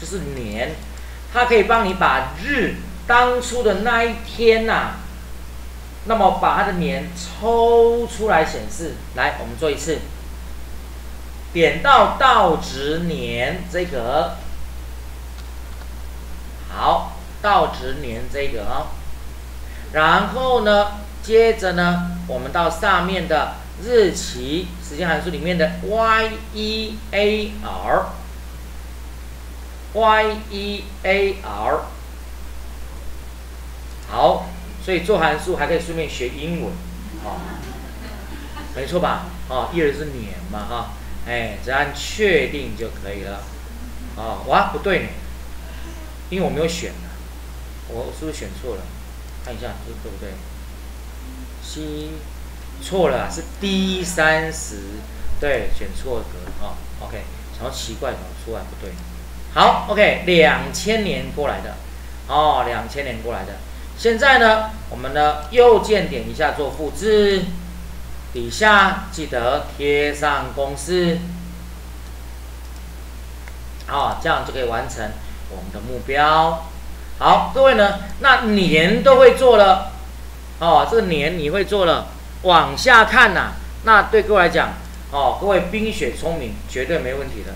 就是年，它可以帮你把日当初的那一天呐、那么把它的年抽出来显示。来，我们做一次，点到到值年这个，好，到值年这个。啊、然后呢，接着呢，我们到上面的日期时间函数里面的 y e a r y e a r 好，所以做函数还可以顺便学英文，哦，没错吧？哦，year 是年嘛，哈、哎，只要按确定就可以了。哦，哇，不对呢，因为我没有选啊，我是不是选错了？看一下这对不对？C 错了，是 D 三十，对，选错格啊、OK，然后奇怪怎么出来不对？好，OK，两千年过来的，哦，两千年过来的。现在呢，我们呢右键点一下做复制，底下记得贴上公式，哦、这样就可以完成我们的目标。好，各位呢，那年都会做了，哦，这个年你会做了，往下看呐、那对各位来讲，哦，各位冰雪聪明，绝对没问题的。